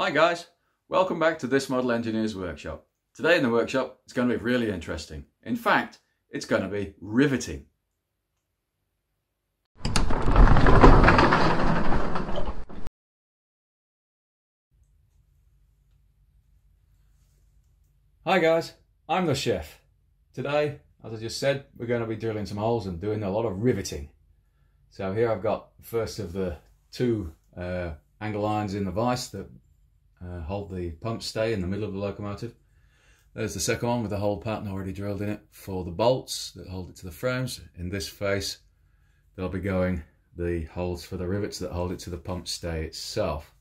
Hi guys, welcome back to this Model Engineers Workshop. Today in the workshop it's going to be really interesting. In fact, it's going to be riveting. Hi guys, I'm the chef. Today, as I just said, we're going to be drilling some holes and doing a lot of riveting. So here I've got first of the two uh, angle irons in the vise that uh, hold the pump stay in the middle of the locomotive. There's the second one with the hole pattern already drilled in it for the bolts that hold it to the frames. In this face, there'll be going the holes for the rivets that hold it to the pump stay itself.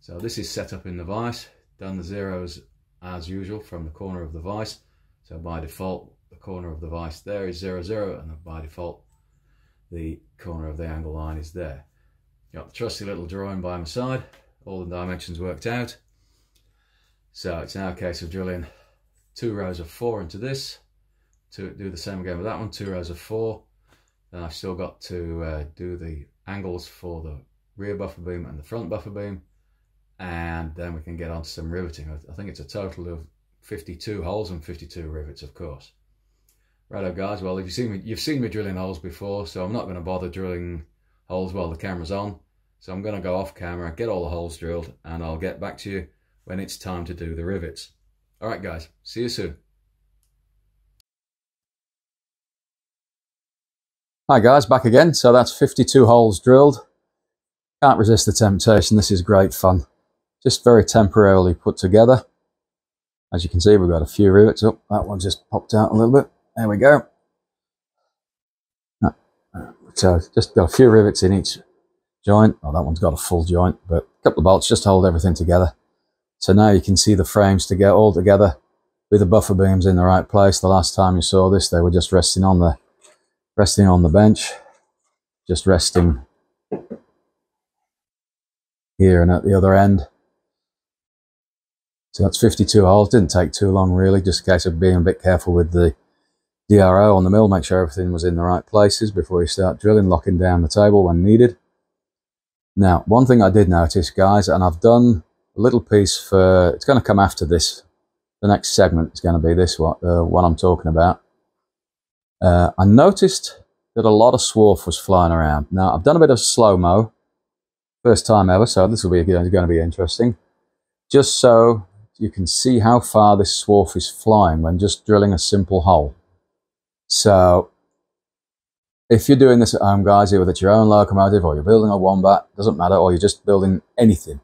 So this is set up in the vise, done the zeros as usual from the corner of the vise. So by default, the corner of the vise there is zero, zero, and by default, the corner of the angle iron is there. Got the trusty little drawing by my side, all the dimensions worked out. So it's now a case of drilling two rows of four into this, to do the same again with that one, two rows of four. Then I've still got to uh, do the angles for the rear buffer beam and the front buffer beam. And then we can get on to some riveting. I think it's a total of 52 holes and 52 rivets, of course. Righto guys, well, if you've seen me, you've seen me drilling holes before, so I'm not going to bother drilling holes while the camera's on. So I'm going to go off camera, get all the holes drilled, and I'll get back to you when it's time to do the rivets. All right, guys, see you soon. Hi guys, back again. So that's 52 holes drilled. Can't resist the temptation. This is great fun. Just very temporarily put together. As you can see, we've got a few rivets. Oh, that one just popped out a little bit. There we go. So just got a few rivets in each joint. Oh, that one's got a full joint, but a couple of bolts just hold everything together. So now you can see the frames to get all together with the buffer beams in the right place. The last time you saw this, they were just resting on the resting on the bench, just resting here and at the other end. So that's 52 holes. Didn't take too long really, just a case of being a bit careful with the DRO on the mill, make sure everything was in the right places before you start drilling, locking down the table when needed. Now, one thing I did notice, guys, and I've done a little piece for, it's going to come after this. The next segment is going to be this one, the one I'm talking about. Uh, I noticed that a lot of swarf was flying around. Now, I've done a bit of slow-mo, first time ever, so this will be going to be interesting. Just so you can see how far this swarf is flying when just drilling a simple hole. So if you're doing this at home, guys, either it's your own locomotive or you're building a wombat, doesn't matter, or you're just building anything,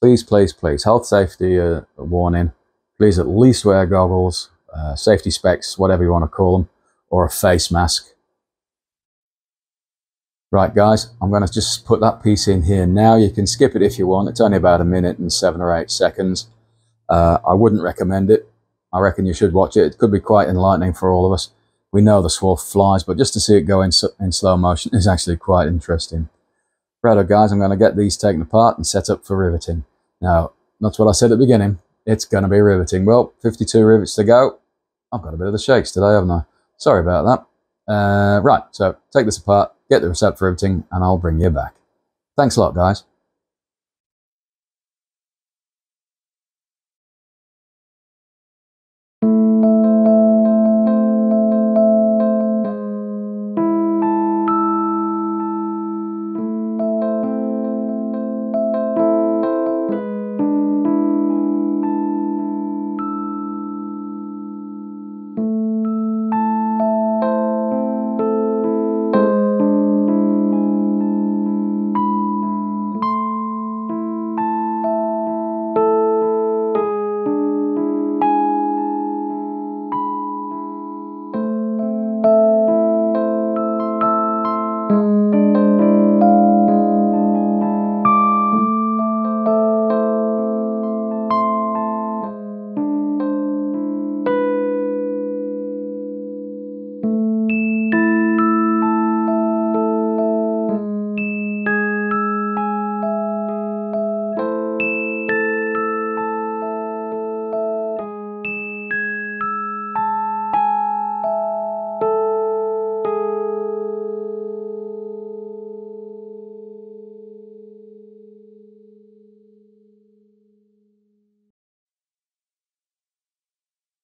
please, please, please, health safety uh, warning, please at least wear goggles, uh, safety specs, whatever you want to call them, or a face mask. Right, guys, I'm going to just put that piece in here now. You can skip it if you want. It's only about a minute and seven or eight seconds. Uh, I wouldn't recommend it. I reckon you should watch it. It could be quite enlightening for all of us we know the swarf flies, but just to see it go in, in slow motion is actually quite interesting. Righto guys, I'm going to get these taken apart and set up for riveting. Now, that's what I said at the beginning. It's going to be riveting. Well, 52 rivets to go. I've got a bit of the shakes today, haven't I? Sorry about that. Uh, right, so take this apart, get the recipe for riveting, and I'll bring you back. Thanks a lot, guys.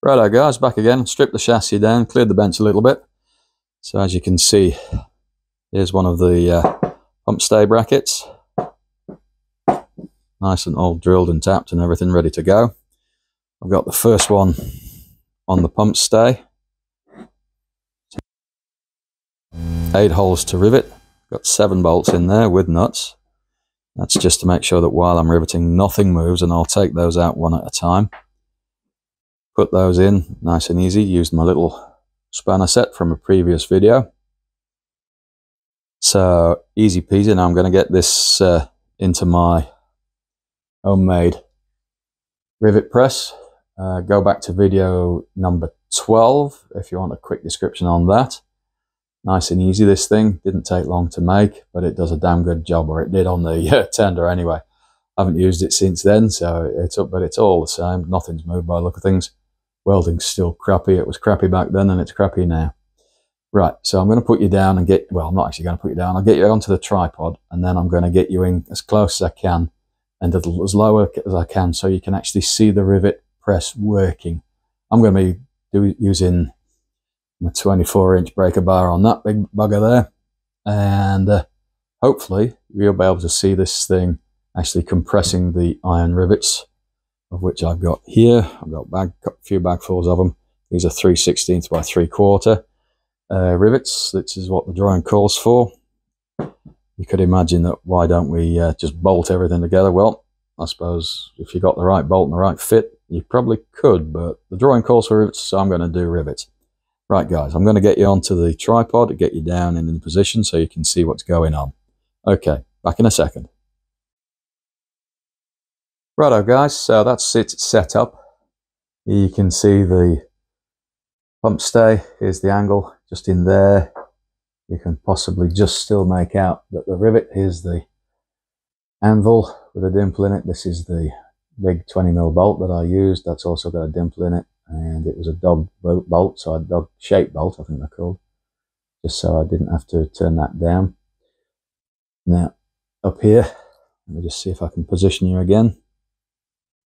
Righto guys, back again. Stripped the chassis down, cleared the bench a little bit. So as you can see, here's one of the uh, pump stay brackets. Nice and all drilled and tapped and everything ready to go. I've got the first one on the pump stay. Eight holes to rivet. Got seven bolts in there with nuts. That's just to make sure that while I'm riveting, nothing moves and I'll take those out one at a time put those in nice and easy used my little spanner set from a previous video. So easy peasy now I'm going to get this uh, into my homemade rivet press. Uh, go back to video number 12 if you want a quick description on that. Nice and easy this thing. Didn't take long to make but it does a damn good job or it did on the uh, tender anyway. I haven't used it since then so it's up but it's all the same. Nothing's moved by the look of things welding's still crappy. It was crappy back then and it's crappy now. Right, so I'm going to put you down and get, well, I'm not actually going to put you down. I'll get you onto the tripod and then I'm going to get you in as close as I can and as low as I can so you can actually see the rivet press working. I'm going to be do, using my 24 inch breaker bar on that big bugger there. And uh, hopefully you'll be able to see this thing actually compressing the iron rivets of which I've got here. I've got bag, a few bagfuls of them. These are 3 16th by 3 quarter uh, rivets. This is what the drawing calls for. You could imagine that why don't we uh, just bolt everything together? Well, I suppose if you got the right bolt and the right fit, you probably could, but the drawing calls for rivets, so I'm going to do rivets. Right, guys, I'm going to get you onto the tripod, to get you down in the position so you can see what's going on. Okay, back in a second. Righto guys, so that's it set up. You can see the pump stay, here's the angle, just in there. You can possibly just still make out that the rivet, here's the anvil with a dimple in it. This is the big 20 mil bolt that I used. That's also got a dimple in it. And it was a dog bolt, so a dog shape bolt, I think they're called. Just so I didn't have to turn that down. Now, up here, let me just see if I can position you again.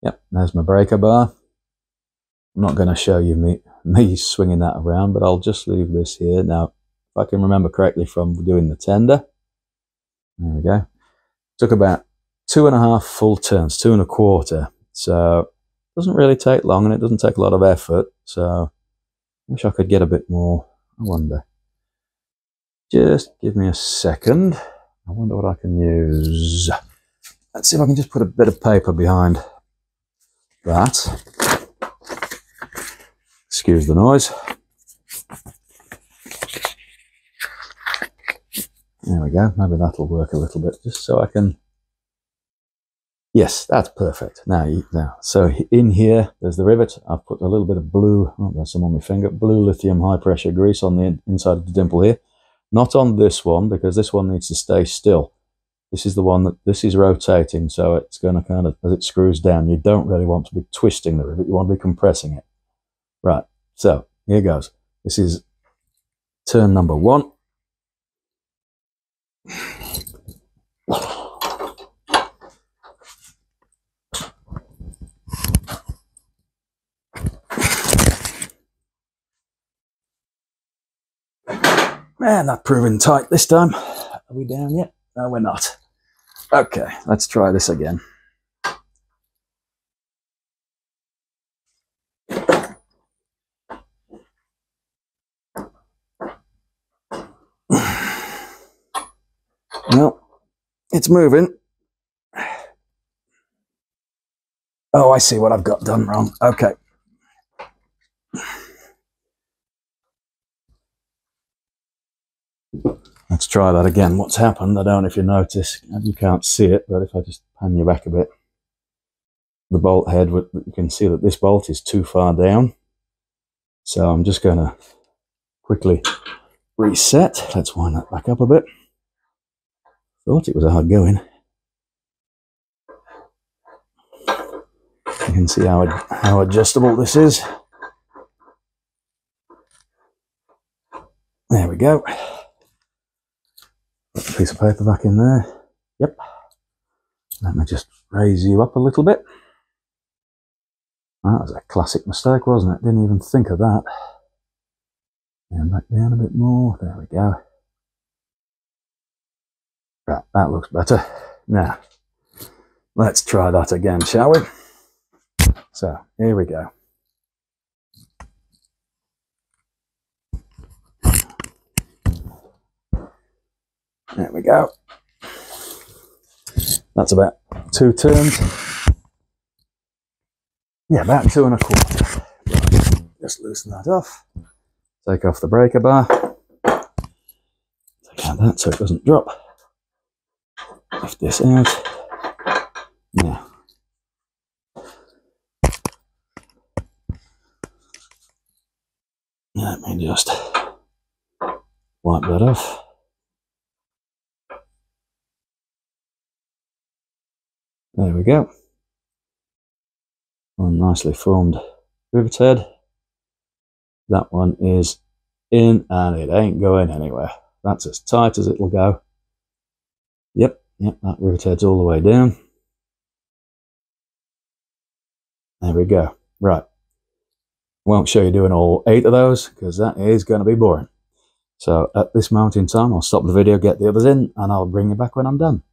Yep, there's my breaker bar. I'm not going to show you me, me swinging that around, but I'll just leave this here. Now, if I can remember correctly from doing the tender, there we go. Took about two and a half full turns, two and a quarter. So it doesn't really take long and it doesn't take a lot of effort. So I wish I could get a bit more. I wonder. Just give me a second. I wonder what I can use. Let's see if I can just put a bit of paper behind that. Excuse the noise. There we go. Maybe that'll work a little bit, just so I can. Yes, that's perfect. Now, now, so in here, there's the rivet. I've put a little bit of blue. Oh, there's some on my finger. Blue lithium high pressure grease on the inside of the dimple here. Not on this one because this one needs to stay still. This is the one that this is rotating, so it's going to kind of, as it screws down, you don't really want to be twisting the rivet, you want to be compressing it. Right, so here goes. This is turn number one. Man, that proving tight this time. Are we down yet? No, we're not. Okay, let's try this again. Well, it's moving. Oh, I see what I've got done wrong. Okay. Let's try that again. What's happened, I don't know if you notice, you can't see it, but if I just pan you back a bit, the bolt head, you can see that this bolt is too far down. So I'm just going to quickly reset. Let's wind that back up a bit. Thought it was hard going. You can see how, how adjustable this is. There we go piece of paper back in there. Yep. Let me just raise you up a little bit. That was a classic mistake, wasn't it? Didn't even think of that. And back down a bit more. There we go. Right, that looks better. Now, let's try that again, shall we? So, here we go. There we go. That's about two turns. Yeah, about two and a quarter. Just loosen that off. Take off the breaker bar. Take out that so it doesn't drop. Lift this out. Now, let me just wipe that off. There we go. One nicely formed rivet head. That one is in and it ain't going anywhere. That's as tight as it will go. Yep, yep, that rivet head's all the way down. There we go. Right. Won't show you doing all eight of those because that is going to be boring. So at this moment in time, I'll stop the video, get the others in, and I'll bring you back when I'm done.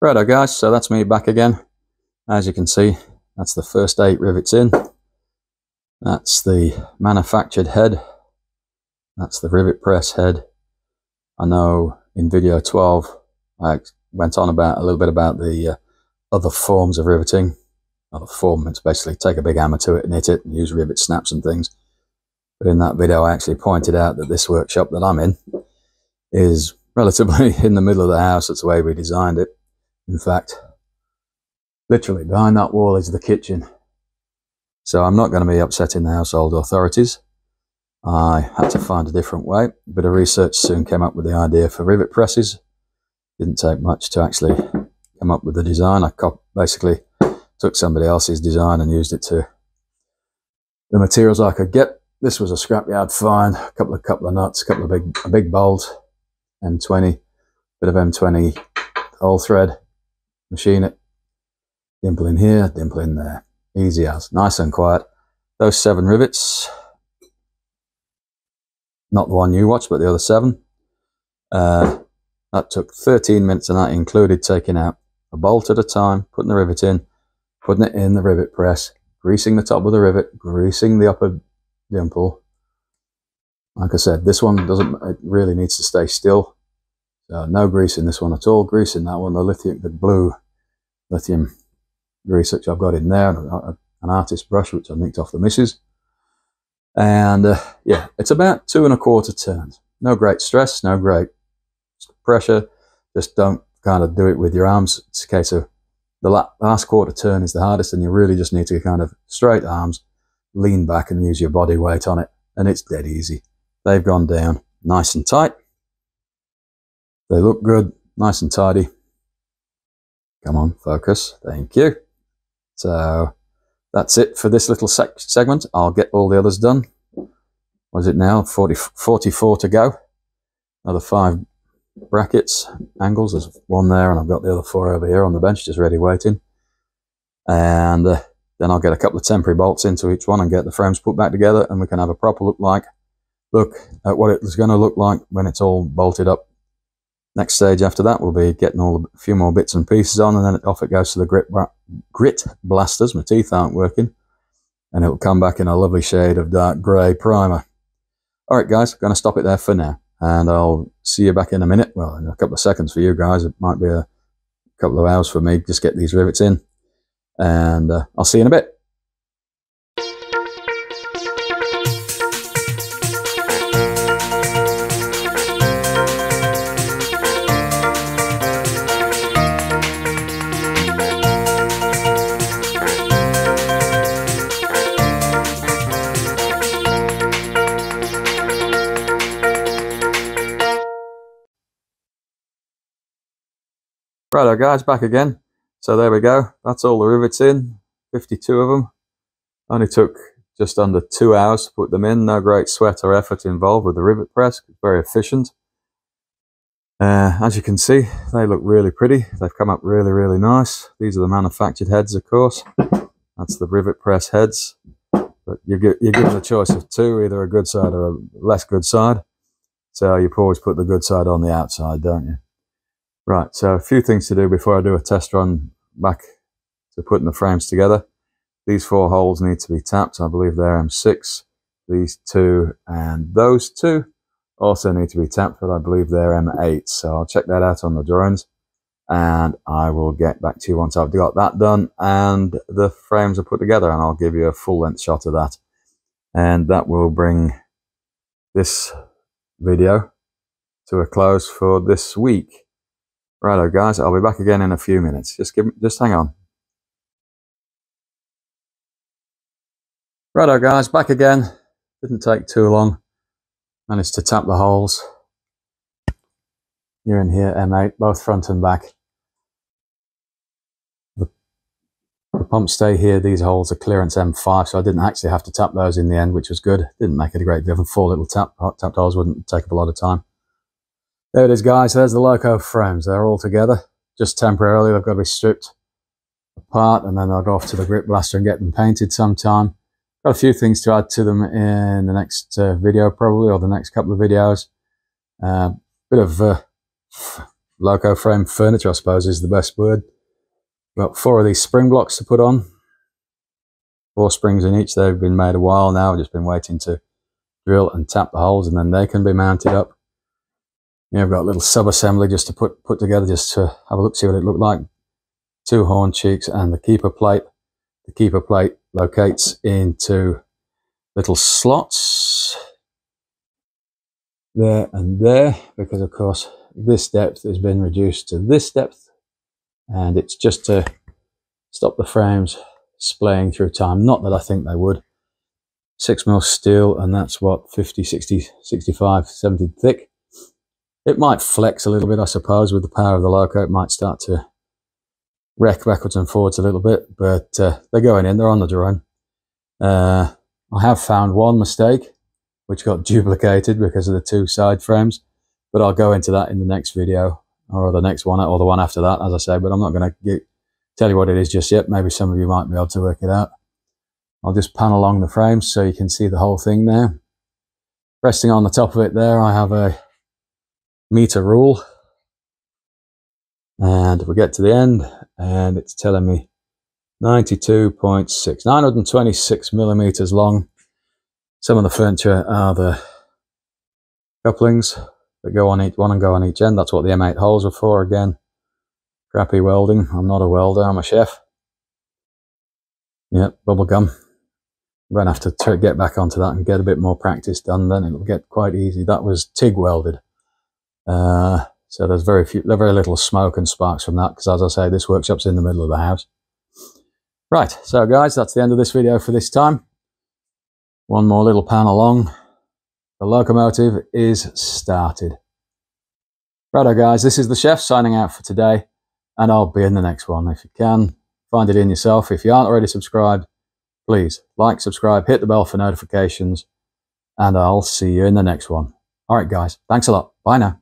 Righto guys, so that's me back again. As you can see, that's the first eight rivets in. That's the manufactured head. That's the rivet press head. I know in video 12, I went on about a little bit about the uh, other forms of riveting. Other form, it's basically take a big hammer to it and hit it and use rivet snaps and things. But in that video, I actually pointed out that this workshop that I'm in is relatively in the middle of the house. That's the way we designed it. In fact, literally behind that wall is the kitchen. So I'm not going to be upsetting the household authorities. I had to find a different way. A bit of research soon came up with the idea for rivet presses. Didn't take much to actually come up with the design. I basically took somebody else's design and used it to the materials I could get. This was a scrapyard find, a couple of couple of nuts, a couple of big a big bolt, M20, bit of M20 old thread, machine it, dimple in here, dimple in there. Easy as, nice and quiet. Those seven rivets, not the one you watched, but the other seven. Uh, that took 13 minutes and that included taking out a bolt at a time, putting the rivet in, putting it in the rivet press, greasing the top of the rivet, greasing the upper dimple. Like I said, this one doesn't, it really needs to stay still. So no grease in this one at all. Grease in that one, the lithium, the blue lithium grease which I've got in there, an artist brush which I nicked off the missus. And uh, yeah, it's about two and a quarter turns. No great stress, no great pressure. Just don't kind of do it with your arms. It's a case of the last quarter turn is the hardest and you really just need to kind of straight arms, lean back and use your body weight on it. And it's dead easy. They've gone down nice and tight. They look good, nice and tidy. Come on, focus. Thank you. So that's it for this little segment. I'll get all the others done. What is it now? 40, 44 to go. Another five brackets, angles. There's one there, and I've got the other four over here on the bench, just ready waiting. And uh, then I'll get a couple of temporary bolts into each one and get the frames put back together, and we can have a proper look like look at what it's going to look like when it's all bolted up Next stage after that will be getting all a few more bits and pieces on and then off it goes to the grit, grit blasters. My teeth aren't working. And it'll come back in a lovely shade of dark grey primer. All right, guys, going to stop it there for now. And I'll see you back in a minute. Well, in a couple of seconds for you guys. It might be a couple of hours for me. Just get these rivets in. And uh, I'll see you in a bit. Righto guys, back again. So there we go. That's all the rivets in, 52 of them. Only took just under two hours to put them in. No great sweat or effort involved with the rivet press. Very efficient. Uh, as you can see, they look really pretty. They've come up really, really nice. These are the manufactured heads, of course. That's the rivet press heads. But you get, you're given a choice of two, either a good side or a less good side. So you always put the good side on the outside, don't you? Right, so a few things to do before I do a test run back to putting the frames together. These four holes need to be tapped. I believe they're M6. These two and those two also need to be tapped, but I believe they're M8. So I'll check that out on the drawings and I will get back to you once I've got that done and the frames are put together and I'll give you a full length shot of that. And that will bring this video to a close for this week. Righto, guys, I'll be back again in a few minutes. Just give, just hang on. Righto, guys, back again. Didn't take too long. Managed to tap the holes. You're in here, eh, M8, both front and back. The, the pumps stay here. These holes are clearance M5, so I didn't actually have to tap those in the end, which was good. Didn't make it a great difference. Four little tap, tapped holes wouldn't take up a lot of time. There it is, guys. There's the Loco frames. They're all together, just temporarily. They've got to be stripped apart, and then they'll go off to the grit blaster and get them painted sometime. Got a few things to add to them in the next uh, video, probably, or the next couple of videos. Uh, bit of uh, Loco frame furniture, I suppose, is the best word. Got four of these spring blocks to put on. Four springs in each. They've been made a while now. I've just been waiting to drill and tap the holes, and then they can be mounted up. Yeah, I've got a little sub-assembly just to put, put together, just to have a look, see what it looked like. Two horn cheeks and the keeper plate. The keeper plate locates into little slots there and there, because of course this depth has been reduced to this depth, and it's just to stop the frames splaying through time. Not that I think they would. 6 mil steel, and that's what, 50, 60, 65, 70 thick. It might flex a little bit, I suppose, with the power of the loco. It might start to wreck backwards and forwards a little bit, but uh, they're going in. They're on the drone. Uh, I have found one mistake, which got duplicated because of the two side frames, but I'll go into that in the next video or the next one or the one after that, as I say, but I'm not going to tell you what it is just yet. Maybe some of you might be able to work it out. I'll just pan along the frames so you can see the whole thing now. Resting on the top of it there, I have a meter rule. And we get to the end and it's telling me 92.6, 926 millimeters long. Some of the furniture are the couplings that go on each one and go on each end. That's what the M8 holes are for. Again, crappy welding. I'm not a welder, I'm a chef. Yep, bubble gum. I'm going to have to get back onto that and get a bit more practice done. Then it'll get quite easy. That was TIG welded. Uh, so there's very few, very little smoke and sparks from that because, as I say, this workshop's in the middle of the house. Right, so guys, that's the end of this video for this time. One more little pan along. The locomotive is started. Righto, guys, this is the chef signing out for today, and I'll be in the next one. If you can, find it in yourself. If you aren't already subscribed, please like, subscribe, hit the bell for notifications, and I'll see you in the next one. All right, guys, thanks a lot. Bye now.